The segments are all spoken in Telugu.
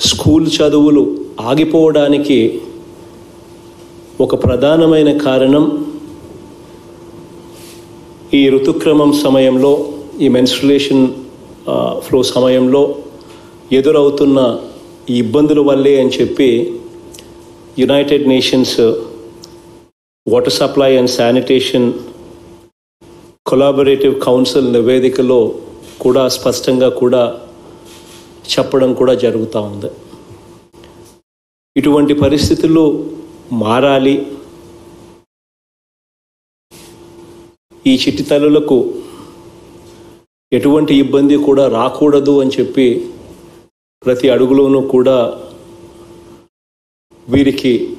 స్కూల్ చదువులు ఆగిపోవడానికి ఒక ప్రధానమైన కారణం ఈ ఋతుక్రమం సమయంలో ఈ మెన్స్ట్రులేషన్ ఫ్లో సమయంలో ఎదురవుతున్న ఈ ఇబ్బందుల వల్లే అని చెప్పి United Nations water supply and sanitation collaborative council నివేదికలో కూడా స్పష్టంగా కూడా చెప్పడం కూడా జరుగుతూ ఉంది. ఇటువంటి పరిస్థితులు మారాలి. ఈ చిట్టితల్లులకు ఎటువంటి ఇబ్బంది కూడా రాకూడదు అని చెప్పి ప్రతి అడుగులోనూ కూడా వీరికి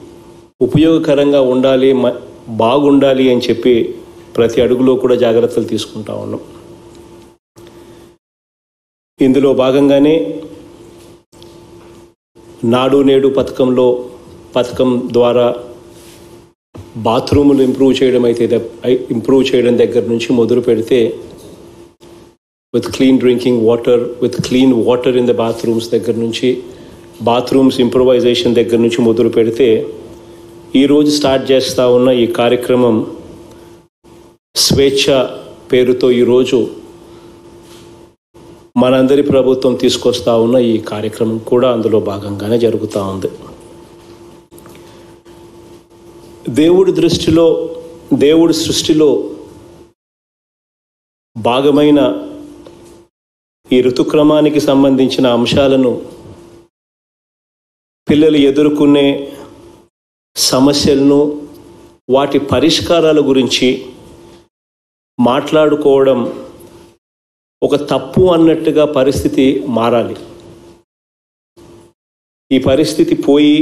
ఉపయోగకరంగా ఉండాలి మ- బాగుండాలి అని చెప్పి ప్రతి అడుగులో కూడా జాగ్రత్తలు తీసుకుంటా ఉన్నాం. ఇందులో భాగంగానే నాడు నేడు పథకంలో పథకం ద్వారా బాత్రూములు ఇంప్రూవ్ చేయడం అయితే ఇంప్రూవ్ చేయడం దగ్గర నుంచి మొదలు పెడితే with clean drinking water with clean water in the bathrooms దగ్గర నుంచి బాత్రూమ్స్ ఇంప్రూవైజేషన్ దగ్గర నుంచి మొదలు పెడితే ఈరోజు స్టార్ట్ చేస్తూ ఉన్న ఈ కార్యక్రమం స్వేచ్ఛ పేరుతో ఈరోజు మనందరి ప్రభుత్వం తీసుకొస్తా ఉన్న ఈ కార్యక్రమం కూడా అందులో భాగంగానే జరుగుతూ ఉంది. దేవుడి దృష్టిలో దేవుడి సృష్టిలో భాగమైన ఈ ఋతుక్రమానికి సంబంధించిన అంశాలను పిల్లలు ఎదుర్కొనే సమస్యలను వాటి పరిష్కారాల గురించి మాట్లాడుకోవడం ఒక తప్పు అన్నట్టుగా పరిస్థితి మారాలి. ఈ పరిస్థితి పోయి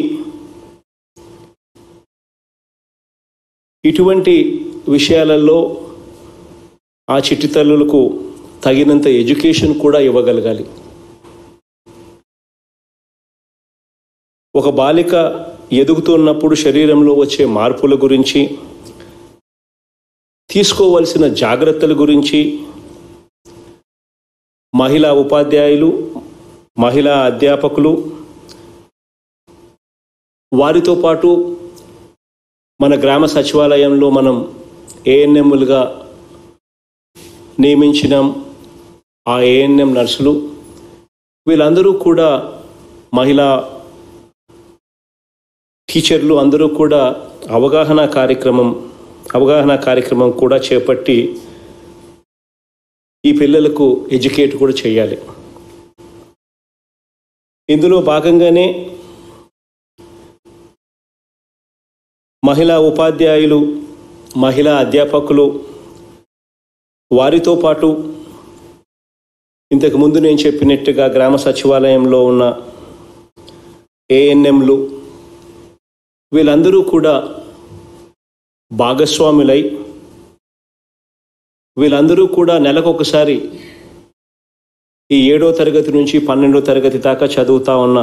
ఇటువంటి విషయాలలో ఆ చిట్టి తల్లులకు తగినంత ఎడ్యుకేషన్ కూడా ఇవ్వగలగాలి. ఒక బాలిక ఎదుగుతున్నప్పుడు శరీరంలో వచ్చే మార్పుల గురించి తీసుకోవలసిన జాగ్రత్తల గురించి మహిళా ఉపాధ్యాయులు మహిళా అధ్యాపకులు వారితో పాటు మన గ్రామ సచివాలయంలో మనం ఏఎన్ఎంలుగా నియమించినాం. ఆ ఏఎన్ఎం నర్సులు వీళ్ళందరూ కూడా మహిళా టీచర్లు అందరూ కూడా అవగాహన కార్యక్రమం అవగాహన కార్యక్రమం కూడా చేపట్టి ఈ పిల్లలకు ఎడ్యుకేట్ కూడా చేయాలి. ఇందులో భాగంగానే మహిళా ఉపాధ్యాయులు మహిళా అధ్యాపకులు వారితో పాటు ఇంతకు ముందు నేను చెప్పినట్టుగా గ్రామ సచివాలయంలో ఉన్న ఏఎన్ఎంలు వీళ్ళందరూ కూడా భాగస్వాములై వీళ్ళందరూ కూడా నెలకొకసారి ఈ ఏడో తరగతి నుంచి పన్నెండో తరగతి దాకా చదువుతా ఉన్న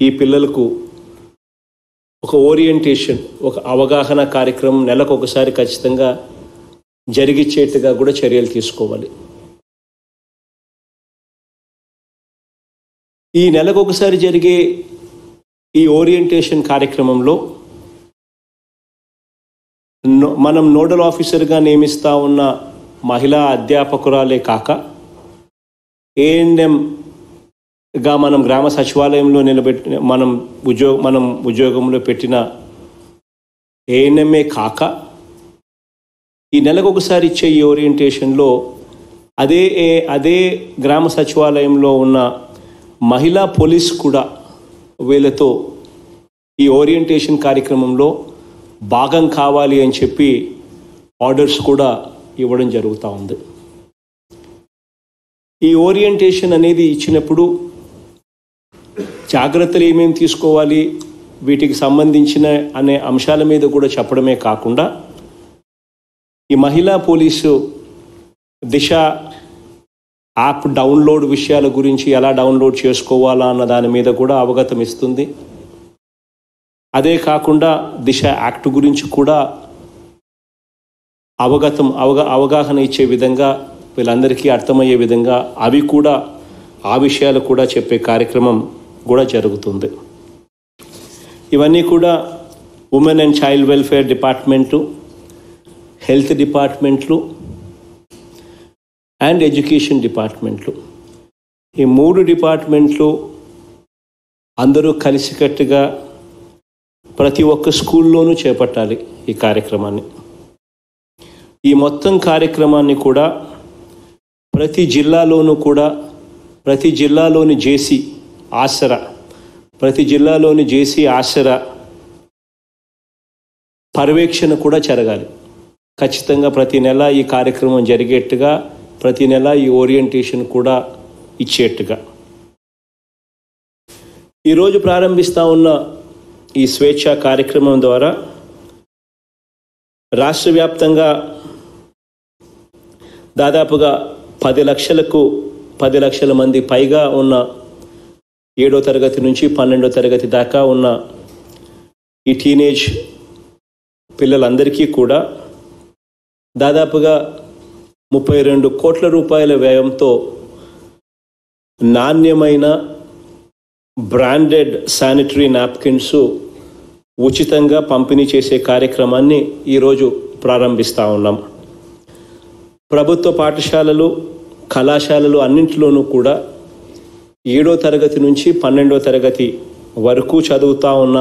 ఈ పిల్లలకు ఒక ఓరియంటేషన్ ఒక అవగాహన కార్యక్రమం నెలకొకసారి ఖచ్చితంగా జరిగిచ్చేట్టుగా కూడా చర్యలు తీసుకోవాలి. ఈ నెలకొకసారి జరిగే ఈ ఓరియంటేషన్ కార్యక్రమంలో నో- మనం నోడల్ ఆఫీసర్గా నియమిస్తూ ఉన్న మహిళా అధ్యాపకురాలే కాక ఏఎన్ఎంగా మనం గ్రామ సచివాలయంలో నిలబెట్టిన మనం ఉద్యోగ మనం ఉద్యోగంలో పెట్టిన ఏఎన్ఎంఏ కాక ఈ నెలకు ఒకసారి ఇచ్చే ఈ ఓరియంటేషన్లో అదే ఏ- అదే గ్రామ సచివాలయంలో ఉన్న మహిళా పోలీస్ కూడా వీళ్ళతో ఈ ఓరియంటేషన్ కార్యక్రమంలో భాగం కావాలి అని చెప్పి ఆర్డర్స్ కూడా ఇవ్వడం జరుగుతూ ఉంది. ఈ ఓరియంటేషన్ అనేది ఇచ్చినప్పుడు జాగ్రత్తలు ఏమేమి తీసుకోవాలి వీటికి సంబంధించిన అనే అంశాల మీద కూడా చెప్పడమే కాకుండా ఈ మహిళా పోలీసు దిశ యాప్ డౌన్లోడ్ విషయాల గురించి ఎలా డౌన్లోడ్ చేసుకోవాలా అన్న దాని మీద కూడా అవగతం ఇస్తుంది. అదే కాకుండా దిశ యాక్ట్ గురించి కూడా అవగతం అవగా అవగాహన ఇచ్చే విధంగా వీళ్ళందరికీ అర్థమయ్యే విధంగా అవి కూడా ఆ విషయాలు కూడా చెప్పే కార్యక్రమం కూడా జరుగుతుంది. ఇవన్నీ కూడా women and child welfare department health డిపార్ట్మెంట్లు అండ్ ఎడ్యుకేషన్ డిపార్ట్మెంట్లు. ఈ మూడు డిపార్ట్మెంట్లు అందరూ కలిసికట్టుగా ప్రతి ఒక్క స్కూల్లోనూ చేపట్టాలి ఈ కార్యక్రమాన్ని. ఈ మొత్తం కార్యక్రమాన్ని కూడా ప్రతి జిల్లాలోనూ కూడా ప్రతి జిల్లాలోని జేసీ ఆసరా ప్రతి జిల్లాలోని జేసీ ఆసరా పర్యవేక్షణ కూడా జరగాలి. ఖచ్చితంగా ప్రతి నెల ఈ కార్యక్రమం జరిగేట్టుగా ప్రతి నెల ఈ ఓరియంటేషన్ కూడా ఇచ్చేట్టుగా. ఈరోజు ప్రారంభిస్తూ ఉన్న ఈ స్వేచ్ఛ కార్యక్రమం ద్వారా రాష్ట్ర వ్యాప్తంగా దాదాపుగా పది లక్షలకు పది లక్షల మంది పైగా ఉన్న ఏడో తరగతి నుంచి పన్నెండో తరగతి దాకా ఉన్న ఈ టీనేజ్ పిల్లలందరికీ కూడా దాదాపుగా ముప్పై రెండు కోట్ల రూపాయల వ్యయంతో నాణ్యమైన బ్రాండెడ్ శానిటరీ నాప్కిన్స్ ఉచితంగా పంపిణీ చేసే కార్యక్రమాన్ని ఈరోజు ప్రారంభిస్తూ ఉన్నాం. ప్రభుత్వ పాఠశాలలు కళాశాలలు అన్నింటిలోనూ కూడా ఏడో తరగతి నుంచి పన్నెండో తరగతి వరకు చదువుతూ ఉన్న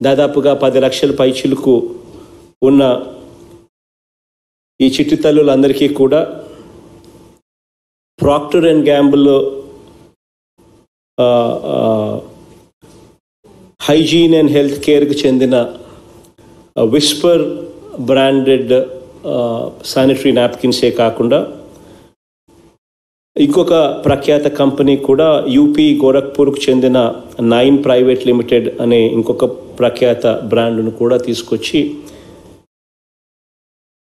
దాదాపుగా పది లక్షల పైచిలకు ఉన్న ఈ చిట్టి తల్లులందరికీ కూడా Procter and Gamble hygiene and health కేర్కి చెందిన విస్పర్ బ్రాండెడ్ శానిటరీ నాప్కిన్సే కాకుండా ఇంకొక ప్రఖ్యాత కంపెనీ కూడా యూపీ గోరఖ్పూర్కు చెందిన నైన్ ప్రైవేట్ లిమిటెడ్ అనే ఇంకొక ప్రఖ్యాత బ్రాండ్ను కూడా తీసుకొచ్చి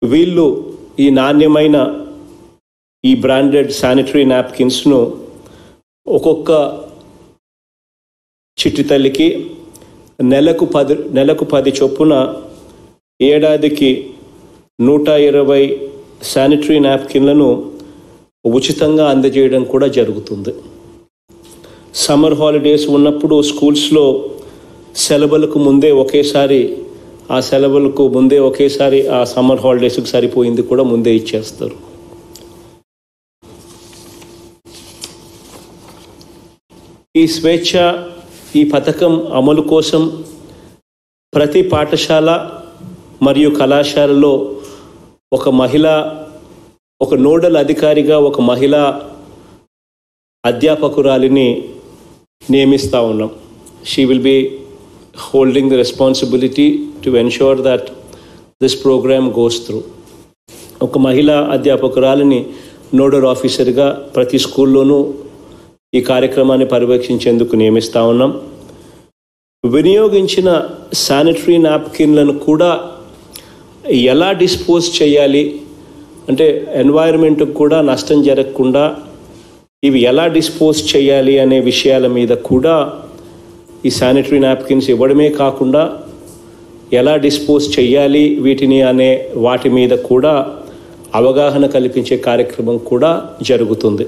వీళ్ళు ఈ నాణ్యమైన ఈ బ్రాండెడ్ శానిటరీ నాప్కిన్స్ను ఒక్కొక్క చిట్టి తల్లికి నెలకు పది నెలకు పది చొప్పున ఏడాదికి నూట ఇరవై శానిటరీ నాప్కిన్లను ఉచితంగా అందజేయడం కూడా జరుగుతుంది. సమ్మర్ హాలిడేస్ ఉన్నప్పుడు స్కూల్స్లో సెలవులకు ముందే ఒకేసారి ఆ సెలవులకు ముందే ఒకేసారి ఆ సమ్మర్ హాలిడేస్కి సరిపోయింది కూడా ముందే ఇచ్చేస్తారు. ఈ స్వేచ్ఛ ఈ పథకం అమలు కోసం ప్రతి పాఠశాల మరియు కళాశాలలో ఒక మహిళ ఒక నోడల్ అధికారిగా ఒక మహిళా అధ్యాపకురాలిని నియమిస్తూ ఉన్నాం. She will be holding the responsibility to ensure that this programme goes through ఒక మహిళా అధ్యాపకురాలిని నోడల్ ఆఫీసర్గా ప్రతి స్కూల్లోనూ ఈ కార్యక్రమాన్ని పర్యవేక్షించేందుకు నియమిస్తూ ఉన్నాం. వినియోగించిన శానిటరీ నాప్కిన్లను కూడా ఎలా డిస్పోజ్ చేయాలి? అంటే ఎన్వైరన్మెంట్కి కూడా నష్టం జరగకుండా ఇవి ఎలా డిస్పోజ్ చేయాలి అనే విషయాల మీద కూడా ఈ శానిటరీ నాప్కిన్స్ ఇవ్వడమే కాకుండా ఎలా డిస్పోజ్ చేయాలి వీటిని అనే వాటి మీద కూడా అవగాహన కల్పించే కార్యక్రమం కూడా జరుగుతుంది.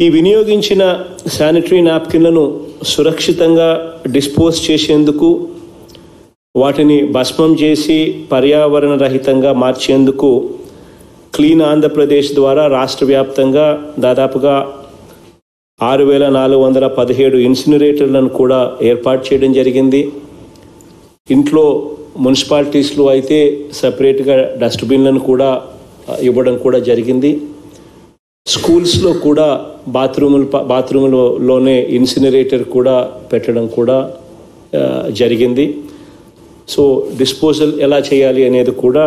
ఈ వినియోగించిన శానిటరీ నాప్కిన్లను సురక్షితంగా డిస్పోజ్ చేసేందుకు వాటిని భస్మం చేసి పర్యావరణ రహితంగా మార్చేందుకు క్లీన్ ఆంధ్రప్రదేశ్ ద్వారా రాష్ట్ర వ్యాప్తంగా దాదాపుగా ఆరు వేల నాలుగు వందల పదిహేడు ఇన్సినరేటర్లను కూడా ఏర్పాటు చేయడం జరిగింది. ఇంట్లో మున్సిపాలిటీస్లో అయితే సపరేట్గా డస్ట్బిన్లను కూడా ఇవ్వడం కూడా జరిగింది. స్కూల్స్లో కూడా బాత్రూములు బాత్రూములలోనే ఇన్సినరేటర్ కూడా పెట్టడం కూడా జరిగింది. సో డిస్పోజల్ ఎలా చేయాలి అనేది కూడా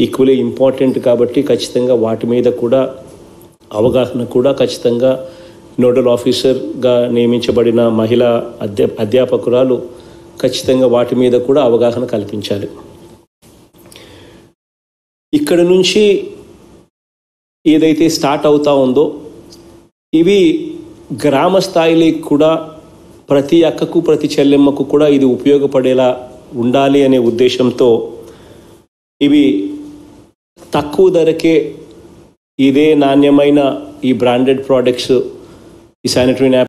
ఈక్వలీ ఇంపార్టెంట్ కాబట్టి ఖచ్చితంగా వాటి మీద కూడా అవగాహన కూడా ఖచ్చితంగా నోడల్ ఆఫీసర్గా నియమించబడిన మహిళా అధ్యా అధ్యాపకురాలు ఖచ్చితంగా వాటి మీద కూడా అవగాహన కల్పించాలి. ఇక్కడ నుంచి ఏదైతే స్టార్ట్ అవుతా ఉందో ఇవి గ్రామ స్థాయిలో కూడా ప్రతి అక్కకు ప్రతి చెల్లెమ్మకు కూడా ఇది ఉపయోగపడేలా ఉండాలి అనే ఉద్దేశంతో ఇవి తక్కువ ధరకే ఇదే నాణ్యమైన ఈ బ్రాండెడ్ ప్రోడక్ట్స్ ఈ శానిటరీ